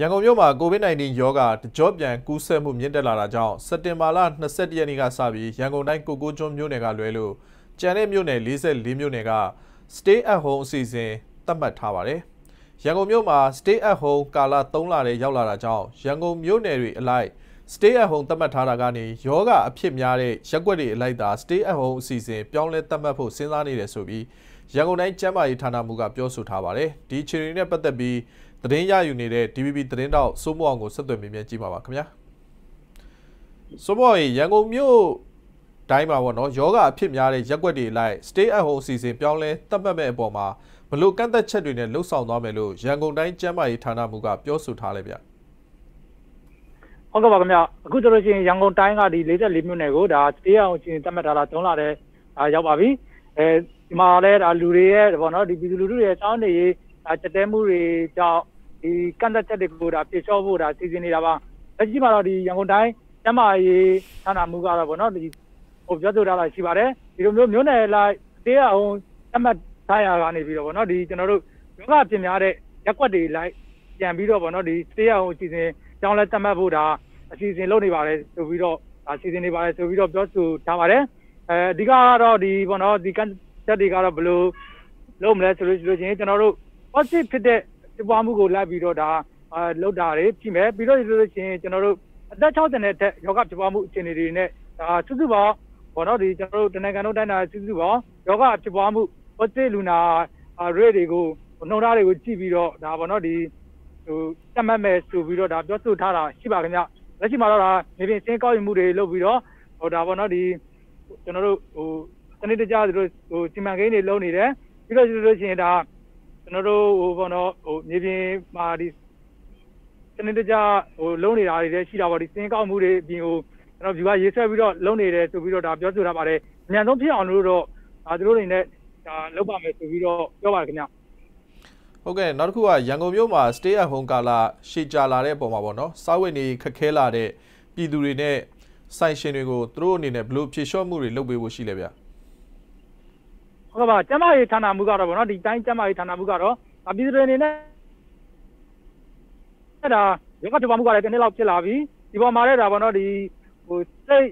ရန်ကုန်မြို့မှာ COVID-19 ရောဂါတကြော့ပြန်ကူးစက်မှုမြင့်တက်လာတာကြောင့်စက်တင်ဘာလ22ရက်နေ့ကစပြီးရန်ကုန်တိုင်းကိုကိုကျွန်းမြို့နယ်ကလွဲလို့ကျန်တဲ့မြို့နယ်44မြို့နယ်က stay at home အစီအစဉ်သတ်မှတ်ထားပါတယ်။ရန်ကုန်မြို့မှာ stay at home ကာလ3လတဲ့ရောက်လာတာကြောင့်ရန်ကုန်မြို့နယ်တွေအလိုက် stay at home သတ်မှတ်ထားတာကနေယောဂအဖြစ်များတဲ့ရက်ွက်တွေအလိုက်သာ stay at home အစီအစဉ်ပြောင်းလဲသတ်မှတ်ဖို့စဉ်းစားနေတယ်ဆိုပြီးရန်ကုန်တိုင်းကျန်းမာရေးဌာနမှကပြောဆိုထားပါတယ်။ဒီအခြေအနေနဲ့ပတ်သက်ပြီးသတင်းရယူနေတဲ့ DVB သတင်းတောက်စိုးမောင်ကိုဆက်သွယ်မြင်မြင်ကြည့်ပါပါခင်ဗျာစိုးမောင်ရန်ကုန်မြို့တိုင်းမှာပေါ့နော်ယောဂအဖြစ်များတဲ့ရက်ွက်တွေလိုက် stay at home အစီအစဉ်ပြောင်းလဲသတ်မှတ်မဲ့အပေါ်မှာဘလို့ကန့်သက်ချက်တွေနဲ့လှုပ်ဆောင်သွားမယ်လို့ရန်ကုန်တိုင်းကျန်းမာရေးဌာနမှကပြောဆိုထားလိုက်ဗျ ဟုတ်ကဲ့ပါခင်ဗျအခုဆိုလို့ရှိရင်ရန်ကုန်တိုင်းကဒီ44မြို့နယ်ကိုဒါ stay at home အစီအစဉ်သတ်မှတ်ထားတာ၃လတဲ့ရောက်ပါပြီအဲဒီမှာလည်းဒါလူတွေရဲ့ပေါ့နော်ဒီပြည်သူလူထုတွေရဲ့စောင်းနေရေးတက်တဲမှုတွေကြောင့်ဒီကန့်သက်ချက်တွေကိုဒါပြေလျှော့ဖို့ဒါစီစဉ်နေတာပါလက်ရှိမှာတော့ဒီရန်ကုန်တိုင်းကျန်းမာရေးဌာနမှုကတော့ဗောနော်ဒီဟိုပြောဆိုထားတာရှိပါတယ်ဒီလိုမျိုးမျိုးနယ်လိုက်တေးအောင်အမှတ်ထားရကနေပြီးတော့ဗောနော်ဒီကျွန်တော်တို့ယောဂပြင်များတဲ့ရက်ွက်တွေလိုက်ပြန်ပြီးတော့ဗောနော်ဒီတေးအောင်အစီအစဉ် ကြောင်းလဲတတ်မှတ်ဖို့ဒါအစီအစဉ်လုပ်နေပါတယ်ဆိုပြီးတော့အစီအစဉ်နေပါတယ်ဆိုပြီးတော့ပြောဆိုထားပါတယ်အဲအဓိကကတော့ဒီဗောနော်ဒီကန့်ချက်တွေကတော့ဘယ်လိုလုပ်မလဲဆိုလို့ရှိလို့ချင်းကျွန်တော်တို့ positive ဖြစ်တဲ့ဖြစ်ပွားမှုကိုလိုက်ပြီးတော့ဒါအာလောက်တာတွေဖြစ်မယ်ပြီးတော့ဆိုလို့ရှိရင်ကျွန်တော်တို့အသက်60နဲ့တက်ယောဂဖြစ်ပွားမှုအခြေအနေတွေနဲ့ဒါစုစုပေါင်းဘောနော်ဒီကျွန်တော်တို့တနင်္ဂနွေတိုင်းတာစုစုပေါင်းယောဂဖြစ်ပွားမှု positive လူနာ rate တွေကိုနှုံထားတွေကိုကြည့်ပြီးတော့ဒါဘောနော်ဒီ ဟိုတတ်မှတ်မယ်ဆိုပြီးတော့ဒါပြောဆိုထားတာရှိပါခင်ဗျလက်ရှိမှာတော့ဒါနေပြင်စင်းကောက်ယူမှုတွေလုပ်ပြီးတော့ဟိုဒါဘောနော်ဒီကျွန်တော်တို့ဟိုစနစ်တကျသူတို့ဟိုစီမံကိန်းတွေလုပ်နေတယ်ပြီးတော့ဆိုလို့ရှိရင်ဒါကျွန်တော်တို့ဟိုဘောနော်ဟိုမြေပြင်မှာဒီစနစ်တကျဟိုလုံးနေတာတွေလည်းရှိတာပေါ့ဒီစင်းကောက်မှုတွေအပြင်ဟိုကျွန်တော် view ကရေးဆွဲပြီးတော့လုံးနေတယ်ဆိုပြီးတော့ဒါပြောဆိုထားပါတယ်အများဆုံးဖြစ်အောင်လို့တော့ဒါတို့တွေနဲ့ဒါလုပ်ပါမယ်ဆိုပြီးတော့ပြောပါတယ်ခင်ဗျ ဟုတ်ကဲ့နောက်တစ်ခုကရန်ကုန်မြို့မှာ stay at home ကာလရှေ့ကြာလာတဲ့အပေါ်မှာပေါ့နော်စားဝတ်နေခက်ခဲလာတဲ့ပြည်သူတွေနဲ့ဆိုင်ရှင်တွေကိုသူတို့အနေနဲ့ဘလို့ဖြေလျှော့မှုတွေလုပ်ပေးဖို့ရှိလဲဗျာဟုတ်ကဲ့ပါကျမရေးဌာနမှုကတော့ဗောနော်ဒီတိုင်းကျမရေးဌာနမှုကတော့ပြည်သူတွေအနေနဲ့အဲ့ဒါရုပ်ကတပါမှုကလည်းတစ်နှစ်လောက်ဖြစ်လာပြီဒီပေါ်မှာလည်းဒါဗောနော်ဒီဟိုစိတ်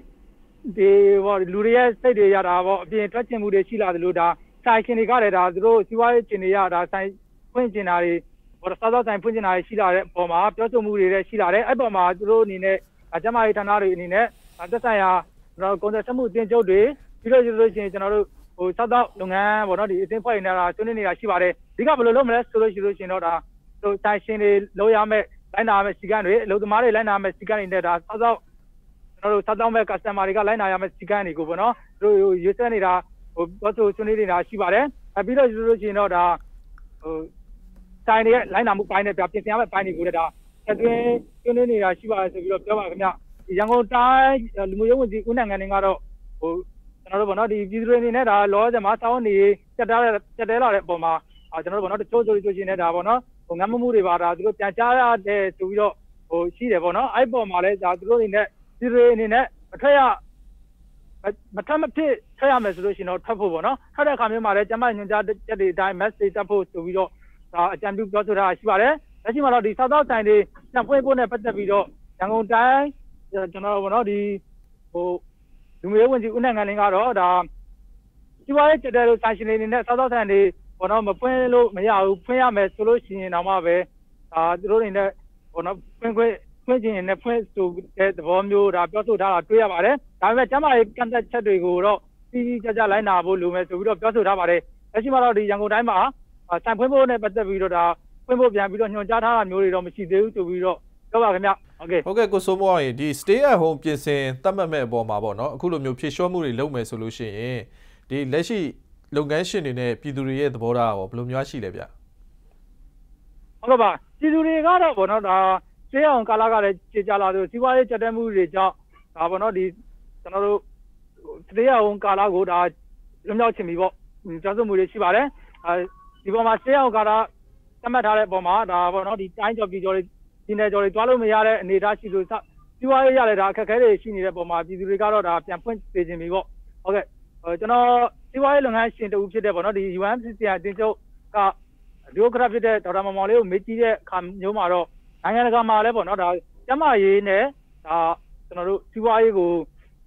ဒီဗောလူတွေရဲ့စိတ်တွေရတာဗောအပြင်ထွက်ချင်မှုတွေရှိလာသလိုဒါဆိုင်ရှင်တွေကလည်းဒါသူတို့စီးပွားရေးကျင်တွေရဒါဆိုင် ဖွင့်ကျင်တာတွေဟိုစားသောက်ဆိုင်ဖွင့်ကျင်တာတွေရှိလာတဲ့ပုံမှာပြောဆိုမှုတွေလည်းရှိလာတယ်အဲ့ပုံမှာသူတို့အနေနဲ့ကျမရေးဌာနတွေအနေနဲ့သက်ဆိုင်ရာကျွန်တော်ကုန်စည်စက်မှုအသင်းချုပ်တွေပြီးတော့ဆိုလို့ရှိရင်ကျွန်တော်တို့ဟိုစောက်တော့လုပ်ငန်းပေါ့နော်ဒီအသင်းဖွဲ့နေတာဆွေးနွေးနေတာရှိပါတယ်ဒီကဘယ်လိုလုပ်မလဲဆိုလို့ရှိလို့ရှင်တော့ဒါဟိုတိုင်ရှင်တွေလုပ်ရမယ်လိုင်းနာရမယ်စီကံတွေအလုပ်သမားတွေလိုင်းနာရမယ်စီကံတွေနဲ့ဒါစောက်တော့ကျွန်တော်တို့စောက်တော့မဲ့ customer တွေကလိုင်းနာရမယ်စီကံတွေကိုပေါ့နော်သူတို့ရွေးစဲနေတာဟိုဘောဆိုဆွေးနွေးနေတာရှိပါတယ်အပြီးတော့ဆိုလို့ရှိရင်တော့ဒါဟို တိုင်တွေရဲ့လိုင်းနာမှုပိုင်းနဲ့ပြပြင်ဆင်ရမယ့်ပိုင်းတွေကိုလည်းဒါအတွင်းဆွေးနွေးနေတာရှိပါတယ်ဆိုပြီးတော့ပြောပါခင်ဗျရန်ကုန်တိုင်းလူမျိုးရေးဝန်ကြီးဦးနိုင်ငံနေကတော့ဟိုကျွန်တော်တို့ဗောနော်ဒီပြည်သူတွေအနေနဲ့ဒါလောဆယ်မှာစောင်းနေတက်တာတက်တဲလာတဲ့အပေါ်မှာကျွန်တော်တို့ဗောနော်တချို့ဆိုကြချင်းနေတာဗောနော်ဟိုငမ်းမမှုတွေပါဒါသူတို့ပြန်ကြားရတဲ့ဆိုပြီးတော့ဟိုရှိတယ်ဗောနော်အဲ့ပေါ်မှာလည်းဒါသူတို့အနေနဲ့ပြည်သူတွေအနေနဲ့မထွက်ရမထမဖြစ်ထွက်ရမယ်ဆိုလို့ရှိရင်တော့ထွက်ဖို့ဗောနော်ထွက်တဲ့အခါမျိုးမှာလည်းကျမညွှန်ကြားချက်တွေအတိုင်း message တက်ဖို့ဆိုပြီးတော့ ဒါအကြံပြုပြောဆိုတာရှိပါတယ်လက်ရှိမှာတော့ဒီစောက်တော့ဆိုင်တွေပြန်ဖွင့်ဖို့နဲ့ပတ်သက်ပြီးတော့ရန်ကုန်တိုင်းကျွန်တော်ဗောနော်ဒီဟိုလူမျိုးဝင်ကြီးဦးနိုင်ငံလင်းကတော့ဒါဒီပါရဲ့တက်တဲ့လို့ဆိုင်ရှင်တွေနဲ့စောက်တော့ဆိုင်တွေဘောနော်မဖွင့်လို့မရဘူးဖွင့်ရမယ်ဆိုလို့ရှိရင်တော့မှပဲဒါသူတို့တွေနဲ့ဘောနော်ဖွင့်ခွင့်ဖွင့်ခြင်းနဲ့ဖွင့်ဆိုတဲ့သဘောမျိုးဒါပြောဆိုထားတာတွေ့ရပါတယ်ဒါပေမဲ့ကျမရဲ့ကန့်သက်ချက်တွေကိုတော့ပြီးပြီးကြကြလိုက်နာဖို့လိုမယ်ဆိုပြီးတော့ပြောဆိုထားပါတယ်လက်ရှိမှာတော့ဒီရန်ကုန်တိုင်းမှာ ဆိုင်ဖွင့်ဖို့နဲ့ပတ်သက်ပြီးတော့ဒါဖွင့်ဖို့ပြန်ပြီးတော့ညွှန်ကြားထားတာမျိုးတွေတော့မရှိသေးဘူးဆိုပြီးတော့ပြောပါခင်ဗျဟုတ်ကဲ့ဟုတ်ကဲ့ကိုစိုးမောရင်ဒီ stay at home ပြင်ဆင်သတ်မှတ်မဲ့အပေါ်မှာပေါ့နော်အခုလိုမျိုးဖြည့်လျှော့မှုတွေလုပ်မယ်ဆိုလို့ရှိရင်ဒီလက်ရှိလုပ်ငန်းရှင်တွေနဲ့ပြည်သူတွေရဲ့သဘောထားရောဘယ်လိုများရှိလဲဗျဟုတ်ကဲ့ပါပြည်သူတွေကတော့ပေါ့နော်ဒါစေးအောင်ကာလကလည်းကြေကြလာဆိုစီးပွားရေးကြက်တဲမှုတွေကြောင့်ဒါပေါ့နော်ဒီကျွန်တော်တို့စေးအောင်ကာလကိုဒါလွန်မြောက်ချင်ပြီပေါ့ကြောက်စုမှုတွေရှိပါတယ်အဲ ဒီပေါ်မှာစေးအောင်ကာလသတ်မှတ်ထားတဲ့ပုံမှာဒါပေါ့နော်ဒီတိုင်းကြော်ပြည်ကြော်တွေဒီနယ်ကြော်တွေတွားလို့မရတဲ့အနေအထားရှိလို့စီးပွားရေးရလဲဒါအခက်အခဲတွေရှိနေတဲ့ပုံမှာပြည်သူတွေကတော့ဒါပြန်ဖွင့်ပေးခြင်းပြီပေါ့ဟုတ်ကဲ့ကျွန်တော်စီးပွားရေးလုပ်ငန်းရှင်တူဖြစ်တဲ့ပေါ့နော်ဒီ UNCCI အတင်းချုပ်ကဒီမိုကရက်ဖြစ်တဲ့ဒေါက်တာမောင်မောင်လေးကိုမေးကြည့်တဲ့အခါမျိုးမှာတော့နိုင်ငံတကာမှာလည်းပေါ့နော်ဒါကျမရေးနဲ့ဒါကျွန်တော်တို့စီးပွားရေးကို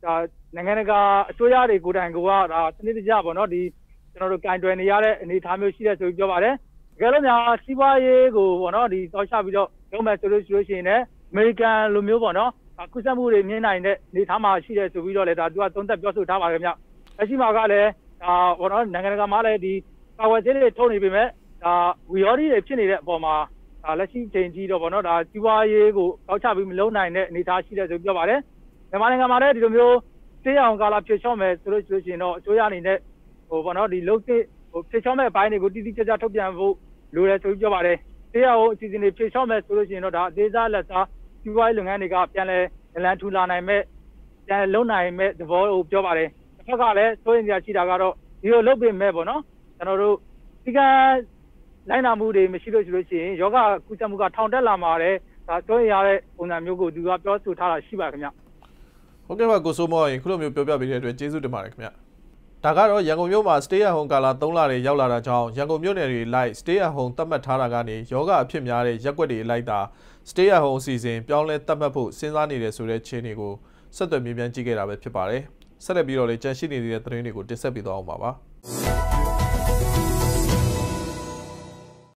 ဒါနိုင်ငံတကာအစိုးရတွေကိုယ်တိုင်ကဒါစနစ်တကျပေါ့နော်ဒီ ကျွန်တော်တို့ကင်တွယ်နေရတဲ့အနေအထားမျိုးရှိတဲ့ဆိုပြီးပြောပါတယ်တကယ်လို့များစီးပွားရေးကိုပေါ့နော်ဒီတောက်ချပြီးတော့လုပ်မယ်ဆိုလို့ရှိလို့ရှိရင်လည်းအမေရိကန်လိုမျိုးပေါ့နော်ကုသမှုတွေမြင်နိုင်တဲ့အနေအထားမှာရှိတယ်ဆိုပြီးတော့လည်းဒါသူကသုံးသက်ပြောဆိုထားပါခင်ဗျလက်ရှိမှာကလည်းဒါဘောနော်နိုင်ငံတကာမှာလည်းဒီပါဝါကျင်းတွေထုတ်နေပြီမဲ့ဒါဝီယော်ဒီတွေဖြစ်နေတဲ့အပေါ်မှာဒါလက်ရှိချိန်ကြီးတော့ဘောနော်ဒါစီးပွားရေးကိုတောက်ချပြီးမလုံးနိုင်တဲ့အနေအထားရှိတယ်ဆိုပြောပါတယ်မြန်မာနိုင်ငံမှာလည်းဒီလိုမျိုးတေးအောင်ကာလာဖြစ်ချော့မယ်ဆိုလို့ဆိုရှင်တော့အစိုးရအနေနဲ့ ဟိုဘောနော်ဒီလုံးစစ်ဟိုဖြစ်ချော့မဲ့ဘိုင်းတွေကိုတိတိကျကျထုတ်ပြန်ဖို့လိုတယ်ဆိုပြီးပြောပါတယ်တေးအောင်အစီအစဉ်တွေဖြစ်ချော့မယ်ဆိုလို့ရှိရင်တော့ဒါအသေးစားလက်စားစီးပွားရေးလုပ်ငန်းတွေကပြန်လဲလန်ထူလာနိုင်မဲ့ပြန်လုံနိုင်မဲ့သဘောကိုပြောပါတယ်တစ်ဖက်ကလည်းစိုးရင်ကြရှိတာကတော့ဒီလိုလုပ်ပြင်မဲ့ပေါ့နော်ကျွန်တော်တို့ဒီကလိုက်နာမှုတွေမရှိလို့ရှိလို့ရှိရင်ယောဂကုသမှုကထောင်တက်လာမှာတဲ့ဒါစိုးရင်ရတဲ့ပုံစံမျိုးကိုသူကပြောဆိုထားတာရှိပါခင်ဗျဟုတ်ကဲ့ပါကိုစိုးမောရင်ခုလိုမျိုးပြောပြပေးတဲ့အတွက်ကျေးဇူးတင်ပါတယ်ခင်ဗျ ဒါကတော့ရန်ကုန်မြို့မှာ stay at home ကာလ3လတွေရောက်လာတာကြောင့်ရန်ကုန်မြို့နယ်တွေလိုက် stay at home သတ်မှတ်ထားတာကနေယောဂအဖြစ်များတဲ့ရက်ွက်တွေလိုက်တာ stay at home အစီအစဉ်ပြောင်းလဲသတ်မှတ်ဖို့စဉ်းစားနေတယ်ဆိုတဲ့ခြေအနေကိုဆက်သွယ်မြင်မြန်ကြည့်ခဲ့တာပဲဖြစ်ပါတယ်ဆက်လက်ပြီးတော့လေကြန့်ရှိနေတဲ့သတင်းတွေကိုတင်ဆက်ပေးသွားအောင်ပါပါ